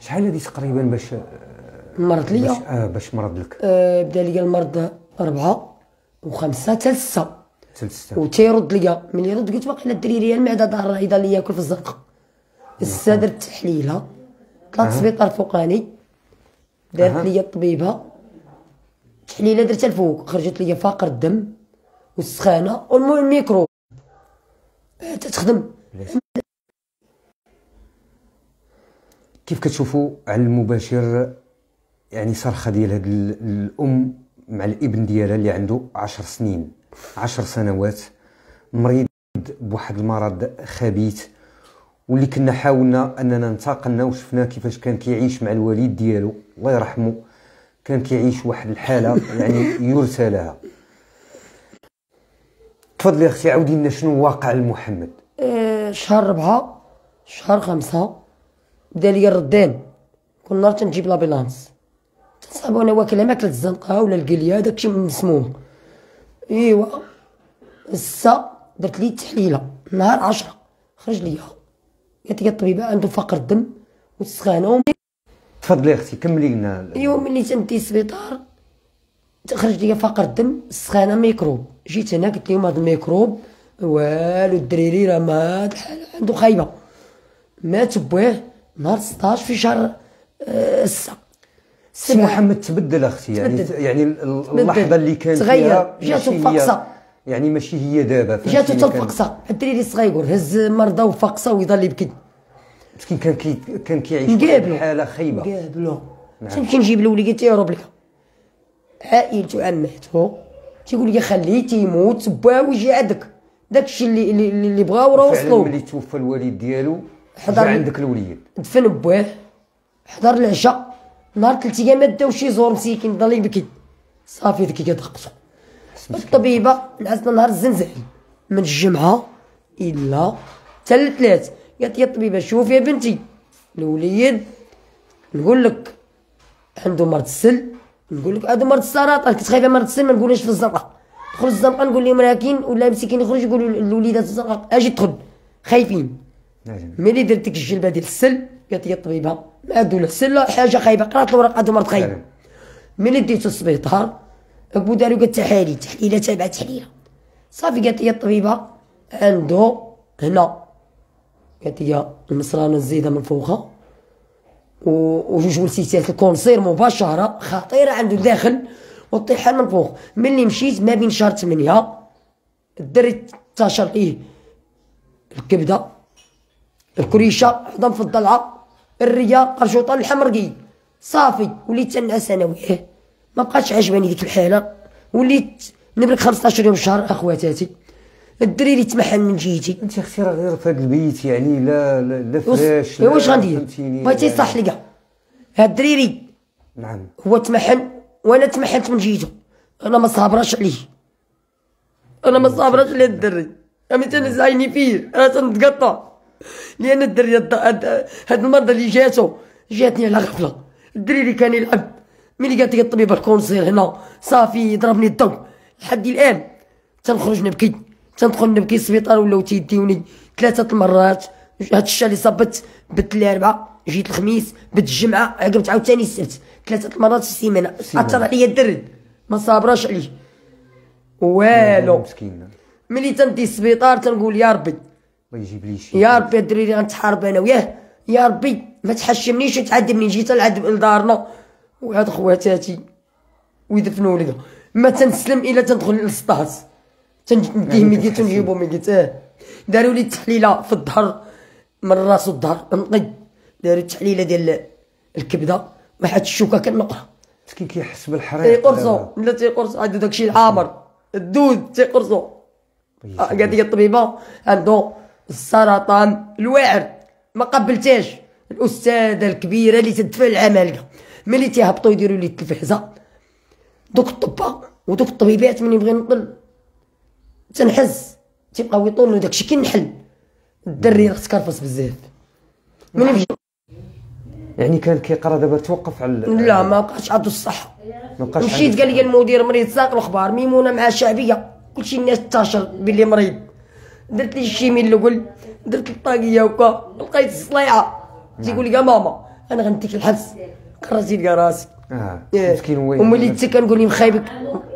شحال هذه تقريبا باش مرض باش ليا آه باش مرض لك؟ آه، بدا ليا المرض أربعة وخمسة حتى لستة ثلاث سنين وتيرد ليا. ملي يرد قلت باقي الدريري المعدة ظهر إذا اللي ياكل في الزنقة السا درت تحليلة طلعت سبيطار فوقاني. دارت أها. ليا الطبيبة تحليلة درتها الفوق خرجت ليا فاقر الدم والسخانة والمهم تتخدم. كيف كتشوفوا على المباشر يعني صرخة ديال هاد ال- الأم مع الابن ديالها اللي عنده عشر سنين عشر سنوات مريض بواحد المرض خبيث واللي كنا حاولنا أننا ننتقلنا وشفنا كيفاش كان كيعيش مع الوالد ديالو. الله يرحمه كان كيعيش واحد الحالة يعني يرثى لها. تفضلي أختي عاودي لنا شنو واقع لمحمد آه، شهر ربعة شهر خمسة بدا ليا الردان كل نهار تنجيب لابيلانس تنصاحبو أنا واكل ماكلة الزنقة ولا القلية داكشي مسموم. إيوا السا درت لي التحليلة نهار عشرة خرج ليا. قالت لي الطبيبة عنده فقر الدم والسخانة ومن- تفضلي أختي كملي لنا. إيوا ملي تندي السبيطار تخرج ليا فقر الدم السخانه ميكروب. جيت هنا قلت لهم هذا الميكروب والو الدريري راه ما عنده خايبة. مات بواه نهار 16 في شهر آه، السا سي محمد تبدل أختي يعني تبدل. يعني ال- ال- اللحظة اللي كان تغير. جاتو فقصة. يعني ماشي هي دابا؟ جاتو حتى الفقصه الدريري الصغير هز مرضى وفقصه ويضل يبكي مسكين كان كي كان كيعيش نقابلو. حاله خايبة. قابلو تمشي نجيب له وليدي تيهرب لك عائلته عماته تيقول لي خليه تيموت با ويجي عندك. داكشي اللي اللي, اللي بغاو راه فعلا وصلوا ملي توفى الوالد ديالو حضر عندك الوليد. دفن بواه. حضر العشاء نهار ثلاث أيام داو شي زور مسكين ضل يبكي صافي ذيك كتغقصو الطبيبه نعسنا نهار الزنزان من الجمعة إلى حتى الثلاث قالت لي الطبيبه شوف يا بنتي. الوليد نقول لك عنده مرض السل. نقول لك عنده مرض السرطان كنت خايفه مرض السل ما نقولهاش في الزنقه دخل الزنقه نقول لهم راه كاين ولا مسكين يخرج يقولوا الوليدات الزنقه أجي دخل خايفين. نعم. ملي درت ديك الجلبة ديال السل قالت لي الطبيبه ما لا السل حاجة خايبة قرات الورق عنده مرض خايب. فعلا. ملي ديتو السبيطار أبو دارو قالت تحاليل تحليلة تابعة تحليلة. صافي قالت لي الطبيبه عنده هنا. قالت لي المصرانه الزايدة من فوقها. وجوج ولسيتات الكونسير مباشرة خطيرة عنده داخل والطيحان من فوق. ملي مشيت ما بين شهر 8 الدري انتشر فيه الكبدة الكريشة عظم في الضلعه الريه قرشوطة الحمرقي صافي وليت تنعس أنا وياه ما بقاش عجباني ديك الحالة. وليت نبرك 15 يوم شهر أخواتاتي. الدريري تمحن من جيتي أنت أختي راه غير في هذا البيت يعني لا لا, لا فراش إيه واش غندير؟ بغيتي يعني- يصح ليا. هاد الدريري نعم. هو تمحن وأنا تمحنت من جيته أنا ما صابراش عليه. أنا ما صابراش على الدري. أنا تنزعيني فيه. أنا تنتقطع. لأن الدري هاد- المرضى اللي جاتو جاتني على غفلة. الدري اللي كان يلعب ملي قالت لي الطبيب le cancer هنا صافي ضربني الضو لحد الآن تنخرج نبكي. تندخل نبكي السبيطار ولاو تيديوني ثلاثة المرات. هاد الشا اللي صبت بت الاربعاء جيت الخميس بت الجمعة عقبت عاوتاني السبت. ثلاثة المرات في السيمانة. أثر عليا الدرد ما صابراش عليه. والو. مسكين. ملي تندي السبيطار تنقول يا ربي. الله يجيب لي شي. يا ربي الدريري غنتحارب أنا وياه. يا ربي ما تحشمنيش وتعذبني. جيت نعذب لدارنا. وهاد خواتاتي ويدفنوا لي ما تنسلم إلا تندخل للسطاس. تنديه ميديت تتحسن. ونجيبو ميديت آه داروا لي التحليلة في الظهر من راس الظهر نقي داروا التحليلة ديال الكبدة. واحد الشوكة كنقرا مسكين كيحس بالحريق. تيقرصوا لا تيقرصوا عنده داكشي الحامر. الدود تيقرصوا آه، قالت لي الطبيبة. عنده السرطان الواعر ما قبلتاش الأستاذة الكبيرة اللي تدفع العمالقه ملي تيهبطوا يديروا لي التلفزة. دوك الطباء ودوك الطبيبات من يبغي نقل تنحز تيبقاو يطولوا داكشي كي النحل الدري راه تكرفص بزاف. ملي مشيت يعني كان كيقرا دابا توقف على لا ما بقاش عنده الصحه ما بقاش مشيت قال لي المدير مريض ساق الأخبار ميمونة مع الشعبية كلشي الناس انتشر باللي مريض. درت لي الشيمين الأول درت الطاقية وكا لقيت الصليعة. تيقول لي يا ماما أنا غنديك الحبس. قررتي لقى راسي. آه. مسكين هو وملي تا كنقول لي مخايبك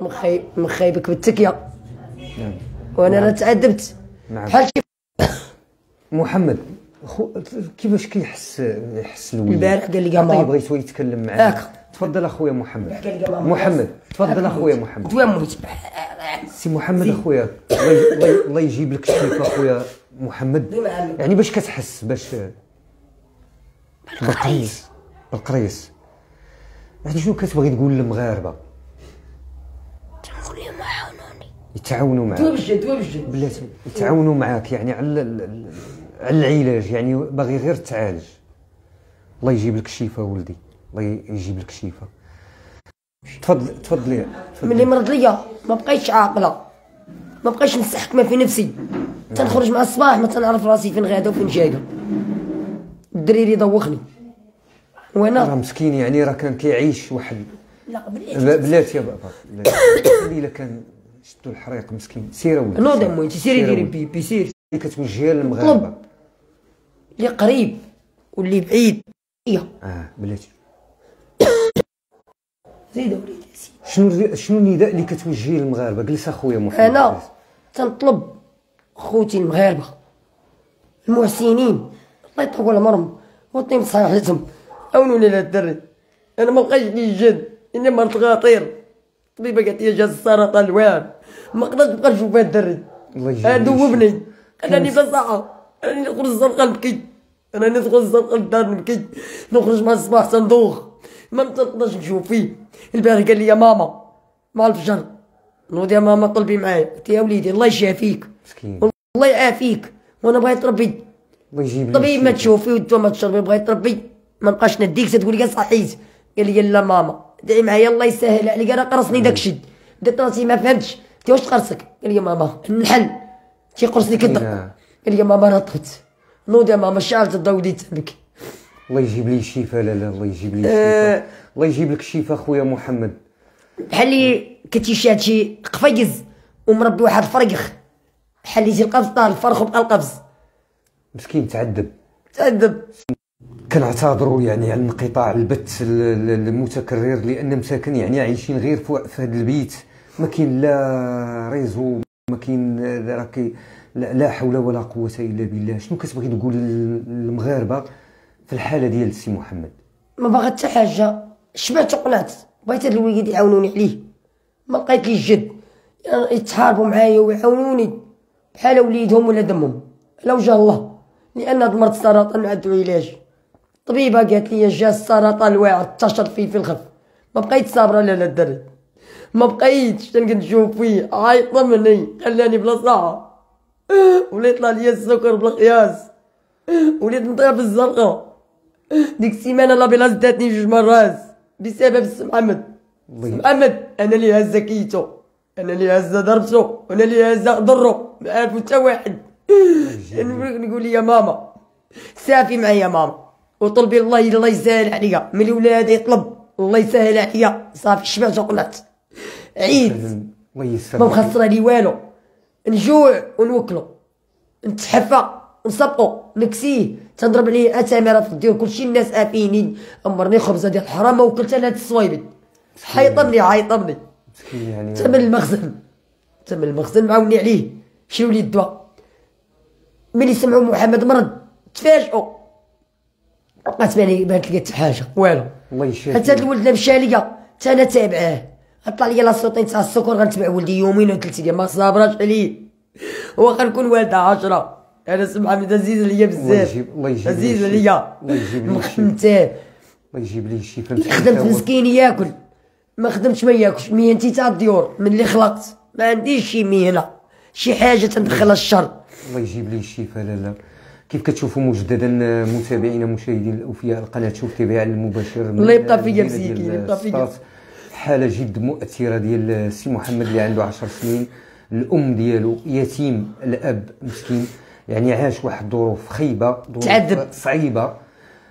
مخايب مخايبك بالتكية. نعم. وأنا راه تعذبت نعم. بحال شي محمد خو كيفاش كيحس يحس الولد البارح قال لي ماما بغيت هو يتكلم معاك هاكا. تفضل أخويا محمد. محمد تفضل أخويا محمد. موت سي محمد أخويا الله يجيب لك الشفاء أخويا محمد. يعني باش كتحس باش بالقريص بالقريص يعني شنو كتبغي تقول للمغاربة تنقول لهم عاونوني يتعاونوا معاك. توبجد توبجد بلاتي يتعاونوا معاك يعني على على العلاج يعني باغي غير تعالج. الله يجيب لك الشفاء ولدي الله يجيب لك الشفاء تفضل تفضلي ملي مرض ليا ما بقيتش عاقلة. ما بقيتش نستحكم في نفسي. تنخرج مع الصباح ما تنعرف راسي فين غادا وفين جاية الدريري دوخني راه وأنا مسكين يعني راه كان كيعيش واحد. لا بلاتي. بلاتي يا بابا. بلاتي. الليلة كان شدوا الحريق مسكين. سير ولدي نوض سير. امي انت سيري سير ديري ولدي. بي بي سير. اللي كتوجهها للمغاربه اللي قريب. واللي بعيد. هي آه بلاتي. زيد وليدي شنو شنو النداء اللي كتوجهيه للمغاربه جلس اخويا محمد. أنا تنطلب خوتي المغاربة. المحسنين. الله يطول عمرهم. ويعطيهم صحتهم عاونوني لهاد الدري أنا ما بقاش لي جد إني مرض خطير طبيبة قالت لي جاز السرطان الواعر ما قدرتش نبقى نشوف هاد الدري. دوبني. بلا صحه راني نخرج الزرقاء نبكي أنا ندخل الزرقاء للدار نبكي نخرج مع الصباح تندوخ ما نقدرش نشوف فيه. البارح قال لي يا ماما مع الفجر نوض يا ماما طلبي معايا. قلت يا وليدي الله يشافيك. مسكين. الله يعافيك. وأنا بغيت ربي. الله يجيب طبيب ما. تشوفي والدواء ما تشربي بغيت ربي. ما نبقاش نديك تقول لي صحيت. قال لي لا ماما. دعي معايا الله يسهل عليك أنا قرصني داك الشد درت راسي ما فهمتش. قلت واش قرصك؟ قال لي ماما النحل تيقرصني كدا نعم. قال لي ماما أنا طفت. نوض يا ماما شعلت الضوء وديت تبكي الله يجيب لي الشفاء لا لا الله يجيب لي آه. الشفاء الله يجيب لك الشفاء خويا محمد. بحال اللي كنتي شاد شي قفيز ومربي واحد الفريخ بحال اللي يجي القفز طال الفرخ وبقى القفز. مسكين تعذب. تعذب. كنعتذروا يعني على انقطاع البث ال- ال- المتكرر لأن مساكن يعني عايشين غير في هذا البيت. ما كاين لا réseau ما كاين لا راه كي- لا حول ولا قوة إلا بالله. شنو كتبغي تقول لل- للمغاربه في الحالة ديال السي محمد؟ ما باغا حتى حاجة. شبعت وقنعت بغيت هاد الوليد يعاونوني عليه. ما لقيت لي الجد. يعني يتحاربوا معايا ويعاونوني بحال وليدهم ولا دمهم. على وجه الله. لأن هاد مرض السرطان ما عنده علاج. طبيبة قالت لي جا السرطان الواعر انتشر فيه في الخف. ما بقيت صابرة لا لا الدري. ما بقيتش تنقد نشوف فيه؟ عيط مني خلاني بلا صحه ولا يطلع لي السكر بلا قياس. وليت نطير في الزرقاء. ديك السيمانة لا بيلاس داتني جوج مرات. بسبب محمد محمد أنا اللي هزة كيتو. أنا اللي هزة ضربته أنا اللي هزة ضره ما عارف حتى واحد. نقول يا ماما. سافي معايا ماما. وطلبي الله الله يسهل عليا. ملي ولادي يطلب الله يسهل عليا. صافي شبعت وقنعت عيد. ما مخسره لي والو. نجوع ونوكلو. نتحفى نسبقو نكسيه. تنضرب عليه اتامره في الديور كلشي الناس افيني أمرني خبزه ديال الحرام وكلت أنا هاد الصويبد حيطمني يعني. تمن المخزن. تمن المخزن معاوني عليه. شريو لي الدواء. ملي سمعوا محمد مرض تفاجئوا بقات بالي بانت لقيت حاجة. والو. الله يشافي حتى هاد الولد مشى ليا حتى أنا تابعاه طلع لي لاصوطين تاع السكر غنتبع ولدي يومين ولا ثلاث أيام. ما صابراش عليه. واخا نكون والده عشرة. أنا سمع من عزيز عليا بزاف. يجيب- الله يجيب لي عزيز الشفاء. عليا. الله يجيب لي الشفاء. الله يجيب لي الشفاء خدمت. مسكين ياكل. ما خدمتش ما ياكلش. مهنتي تاع الديور. من اللي خلقت. ما عنديش شي مهنة. شي حاجة تندخلها الشر. الله يجيب لي الشفاء لا لا كيف كتشوفوا مجددا متابعينا مشاهدين الأوفياء القناة؟ شوف تي في على المباشر الله يبقى فيا ديال يبقى فيا. حالة جد مؤثرة ديال السي محمد اللي عنده 10 سنين. الأم ديالو يتيم الأب مسكين. يعني عاش واحد الظروف خيبة ظروف. صعيبة.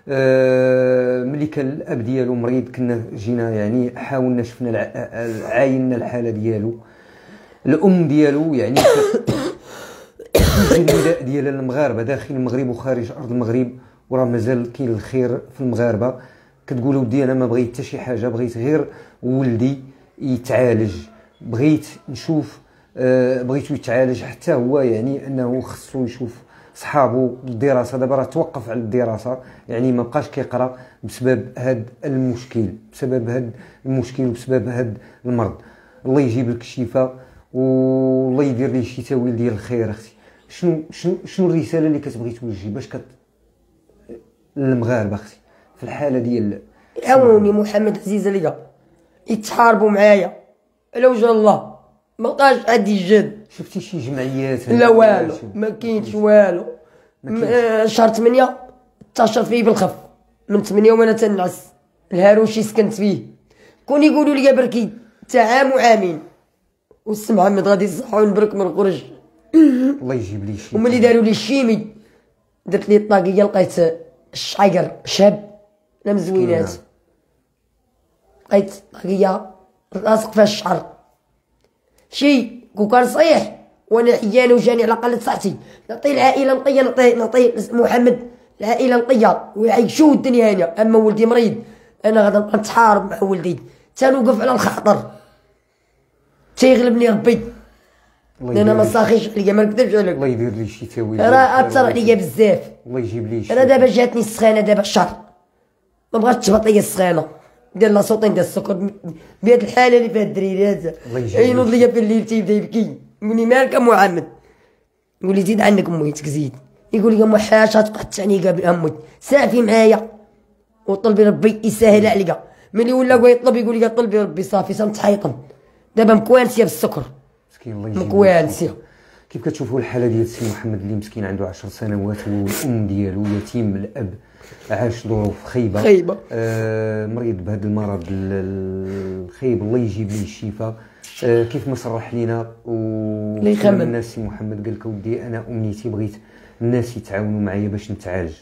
آه، ملي كان الأب ديالو مريض كنا جينا يعني حاولنا شفنا الع- عاينا الحالة ديالو. الأم ديالو يعني النداء ديال المغاربة داخل المغرب وخارج أرض المغرب وراه مازال كاين الخير في المغاربة. كتقول ودي أنا ما بغيت حتى شي حاجة بغيت غير ولدي يتعالج. بغيت نشوف آه بغيتو يتعالج حتى هو يعني أنه خصو يشوف صحابو الدراسة. دابا راه توقف على الدراسة يعني ما بقاش كيقرأ بسبب هاد المشكل بسبب هاد المشكل وبسبب هاد المرض. الله يجيب لك الشفاء والله يدير ليه شي تاويل ديال الخير أختي. شنو شنو شنو الرسالة اللي كتبغي توجهي باش كت للمغاربة أختي؟ في الحالة ديال يعاونوني محمد عزيز عليا. يتحاربوا معايا. على وجه الله. ما بقاش عندي جد. شفتي شي جمعيات؟ لا والو. ما كاينش والو. آه، شهر 8 انتشر فيه بالخف. من 8 وأنا تنعس الهاروشي سكنت فيه. كون يقولوا لي بركي تا عام وعامين والسي محمد غادي يصحوا نبرك من الخرج. الله يجيب لي شي. وملي داروا لي الشيمي درت لي الطاقية لقيت الشعير شاب لا مزوينات. مسكينة. لقيت طاقية لاصق فيها الشعر. شي كون كان صحيح وأنا عيان وجاني على قلة صحتي نعطي العائلة نقية نعطي نعطي محمد العائلة نقية ويعيشوا الدنيا هنا. أما ولدي مريض أنا غادي نبقى نتحارب مع ولدي. تنوقف على الخطر تيغلبني ربي. لأن ما صاخيش عليا ما نكذبش عليك الله يدير لي شي تاويل راه اثر عليا بزاف الله يجيب لي شي أنا دابا جاتني السخانه دابا الشهر ما بغاتش تهبط ليا السخانه دير l'acétone ديال السكر بهاد الحاله اللي فيها الدريري هذا. ينوض ليا في الليل تيبدا يبكي يقول لي مالك ام محمد يقول لي زيد عنك مويتك زيد يقول لي ام حاجة تقطعني قبل أموت سافي معايا وطلبي ربي يسهل عليا ملي ولا يطلب يقول لي طلبي ربي صافي سنتحيطن دابا مكوانسيه بالسكر مسكين الله مكوانسيه شي. كيف كتشوفوا الحالة ديال السي محمد اللي مسكين عنده 10 سنوات والأم ديالو يتيم الأب عاش ظروف خيبه خايبة. آه مريض بهذا المرض ال- الخايب الله يجيب ليه الشفاء آه كيف ما صرح لينا. وكلام الناس سي محمد قال لك ودي أنا أمنيتي بغيت الناس يتعاونوا معايا باش نتعالج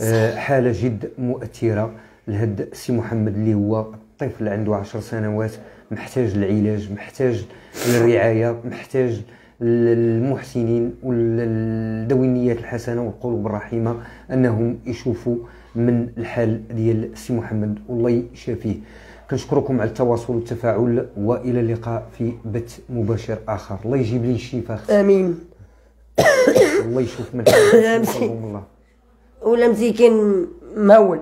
آه حالة جد مؤثرة لهاد سي محمد اللي هو الطفل اللي عنده عشر سنوات محتاج العلاج محتاج الرعاية محتاج المحسنين وذوي النيات الحسنة والقلوب الرحيمة أنهم يشوفوا من الحال ديال السي محمد والله يشافيه. كنشكركم على التواصل والتفاعل وإلى اللقاء في بث مباشر آخر. الله يجيب لي الشفاء. آمين. الله يشوف من. الله. ولا مسكين مهول.